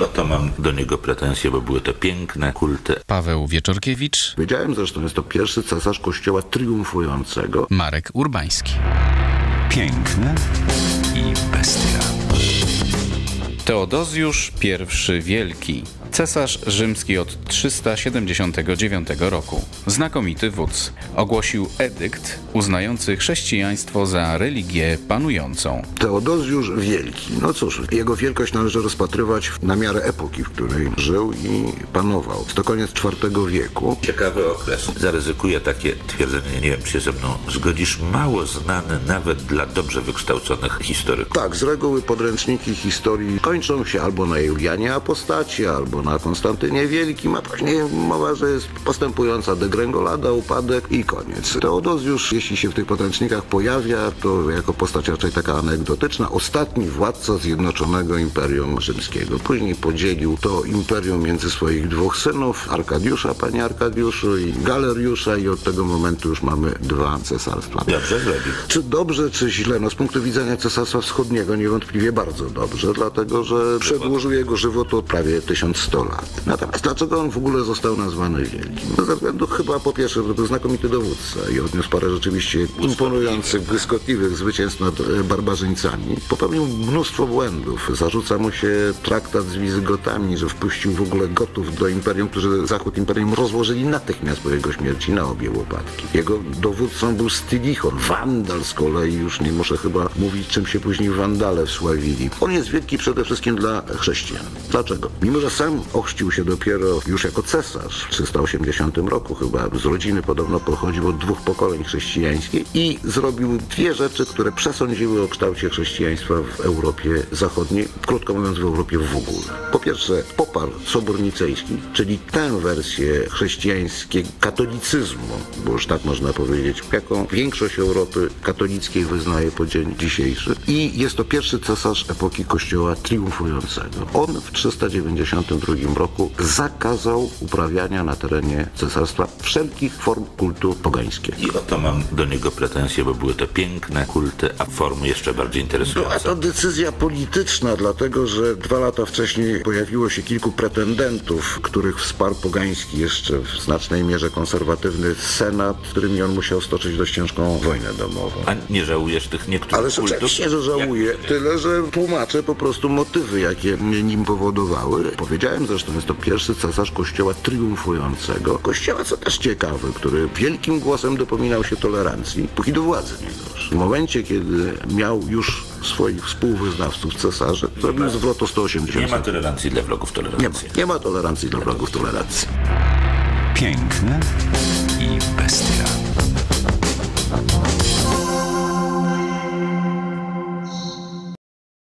No to mam do niego pretensje, bo były to piękne kulty. Paweł Wieczorkiewicz, Wiedziałem zresztą, jest to pierwszy cesarz kościoła triumfującego. Marek Urbański. Piękne i bestia. Teodozjusz I Wielki, cesarz rzymski od 379 roku, znakomity wódz, ogłosił edykt uznający chrześcijaństwo za religię panującą. Teodozjusz Wielki. No cóż, jego wielkość należy rozpatrywać na miarę epoki, w której żył i panował. To koniec IV wieku. Ciekawy okres. Zaryzykuję takie twierdzenie, nie wiem czy się ze mną zgodzisz, mało znane nawet dla dobrze wykształconych historyków. Tak, z reguły podręczniki historii kończą się albo na Julianie Apostacie, albo na Konstantynie Wielkim, a później mowa, że jest postępująca degrengolada, upadek i koniec. Teodozjusz, jeśli się w tych podręcznikach pojawia, to jako postać raczej taka anegdotyczna, ostatni władca Zjednoczonego Imperium Rzymskiego. Później podzielił to imperium między swoich dwóch synów, Arkadiusza, panie Arkadiuszu i Galeriusza i od tego momentu już mamy dwa cesarstwa. Dobrze zrobił. Czy dobrze, czy źle? No z punktu widzenia Cesarstwa Wschodniego niewątpliwie bardzo dobrze, dlatego że przedłużył jego żywot o prawie 1100 lat. Natomiast dlaczego on w ogóle został nazwany Wielkim? No ze względu chyba po pierwsze, że był znakomity dowódca i odniósł parę rzeczywiście imponujących, błyskotliwych zwycięstw nad e, barbarzyńcami. Popełnił mnóstwo błędów. Zarzuca mu się traktat z Wizygotami, że wpuścił w ogóle Gotów do imperium, którzy zachód imperium rozłożyli natychmiast po jego śmierci na obie łopatki. Jego dowódcą był Stylichon, wandal z kolei, już nie muszę chyba mówić, czym się później wandale wsławili. On jest wielki przede wszystkim dla chrześcijan. Dlaczego? Mimo, że sam ochrzcił się dopiero już jako cesarz w 380 roku chyba, z rodziny podobno pochodził od dwóch pokoleń chrześcijańskich i zrobił dwie rzeczy, które przesądziły o kształcie chrześcijaństwa w Europie Zachodniej, krótko mówiąc w Europie w ogóle. Po pierwsze, poparł Sobór Nicejski, czyli tę wersję chrześcijańskiego katolicyzmu, bo już tak można powiedzieć, jaką większość Europy katolickiej wyznaje po dzień dzisiejszy. I jest to pierwszy cesarz epoki Kościoła triumfującego. On w 392 roku zakazał uprawiania na terenie cesarstwa wszelkich form kultu pogańskiego. I oto mam do niego pretensje, bo były to piękne kulty, a formy jeszcze bardziej Była interesujące. to decyzja polityczna, dlatego że dwa lata wcześniej pojawiło się kilku pretendentów, których wsparł pogański jeszcze w znacznej mierze konserwatywny senat, z którymi on musiał stoczyć dość ciężką wojnę domową. A nie żałujesz tych niektórych Ależ kultów? oczywiście, że żałuję. Tyle, że tłumaczę po prostu motywy, jakie mnie nim powodowały. Powiedziałem zresztą, jest to pierwszy cesarz kościoła triumfującego. Kościoła, co też ciekawe, który wielkim głosem dopominał się tolerancji, póki do władzy nie doszedł. W momencie, kiedy miał już swoich współwyznawców cesarzy, zrobił zwrot o 180 Nie ma tolerancji dla wrogów nie ma, tolerancji. nie ma tolerancji dla wrogów tolerancji. Piękne i bestia.